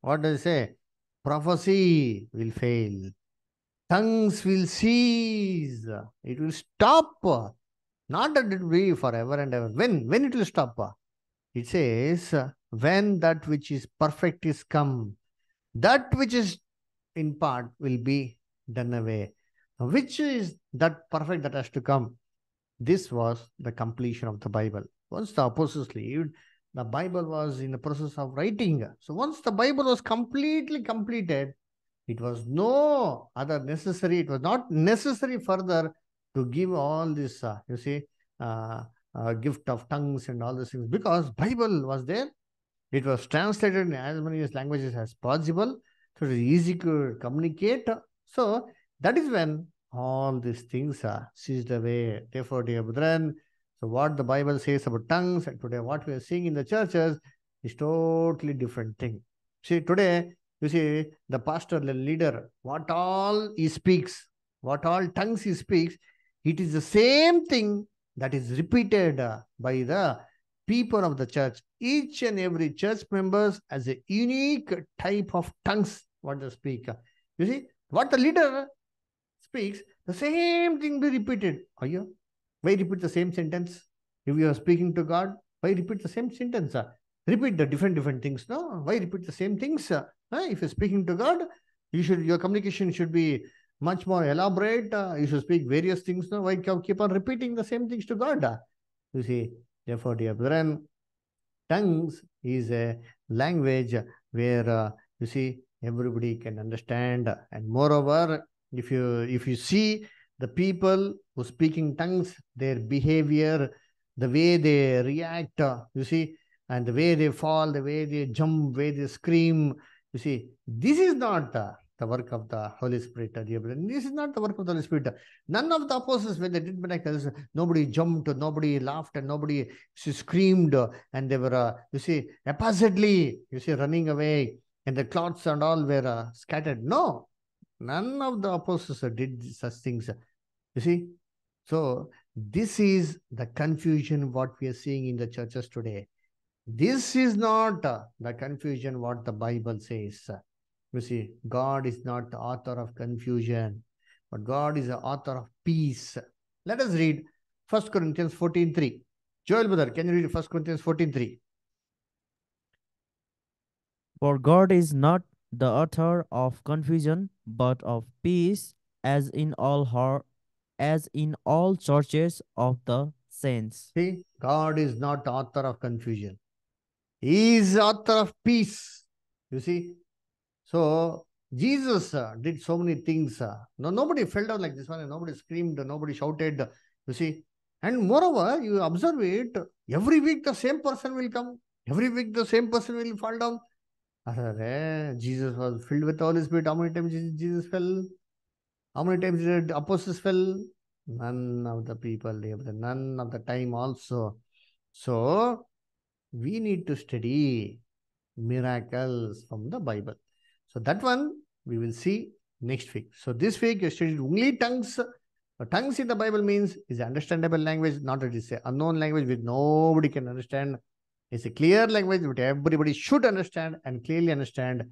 [SPEAKER 1] what does it say? Prophecy will fail. Tongues will cease. It will stop. Not that it will be forever and ever. When? When it will stop? It says, when that which is perfect is come, that which is in part will be done away. Which is that perfect that has to come? This was the completion of the Bible. Once the apostles lived, the Bible was in the process of writing. So once the Bible was completely completed, it was no other necessary, it was not necessary further to give all this, uh, you see, uh, uh, gift of tongues and all these things because Bible was there. It was translated in as many languages as possible. So it is easy to communicate. So that is when all these things are ceased away. Therefore, dear brethren, so what the Bible says about tongues and today what we are seeing in the churches is totally different thing. See, today, you see, the pastor, the leader, what all he speaks, what all tongues he speaks, it is the same thing that is repeated uh, by the people of the church. Each and every church members has a unique type of tongues what they speak. You see, what the leader speaks, the same thing be repeated. Are you? Why repeat the same sentence? If you are speaking to God, why repeat the same sentence? Repeat the different different things. No, why repeat the same things? If you're speaking to God, you should your communication should be much more elaborate. uh, you should speak various things. No, why keep keep on repeating the same things to God? uh? You see, therefore, dear brethren, tongues is a language where uh, you see everybody can understand, and moreover, if you if you see the people who speak in tongues, their behavior, the way they react, uh, you see, and the way they fall, the way they jump, way they scream, you see, this is not uh, the work of the Holy Spirit, uh, dear. This is not the work of the Holy Spirit. None of the apostles, when they did miracles, nobody jumped, nobody laughed, and nobody screamed, and they were, uh, you see, haphazardly, you see, running away, and the cloths and all were uh, scattered. No, none of the apostles did such things. You see, so this is the confusion what we are seeing in the churches today. This is not the confusion what the Bible says. You see, God is not the author of confusion, but God is the author of peace. Let us read 1 Corinthians 14 3. Joel brother, can you read 1 Corinthians 14 3?
[SPEAKER 2] For God is not the author of confusion, but of peace, as in all her, as in all churches of the saints.
[SPEAKER 1] See, God is not author of confusion. He is author of peace. You see? So Jesus uh, did so many things. Uh, no, nobody fell down like this one, nobody screamed, nobody shouted. You see? And moreover, you observe it, every week the same person will come. Every week the same person will fall down. Arre, Jesus was filled with the Holy Spirit. How many times Jesus- Jesus fell? How many times did apostles fell? None of the people, none of the time also. So we need to study miracles from the Bible. So that one we will see next week. So this week you studied only tongues. Uh, tongues in the Bible means is understandable language, not that it's a unknown language which nobody can understand. It's a clear language which everybody should understand and clearly understand.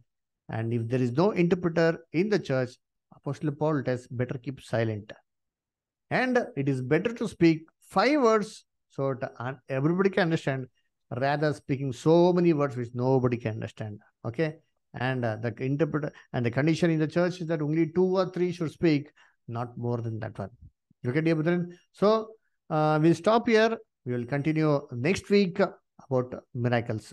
[SPEAKER 1] And if there is no interpreter in the church, Apostle Paul tells better keep silent. And it is better to speak five words so that everybody can understand rather speaking so many words which nobody can understand. Okay. And uh, the interpreter and the condition in the church is that only two or three should speak, not more than that one. Okay, dear brethren. So uh, we'll stop here. We will continue next week about miracles.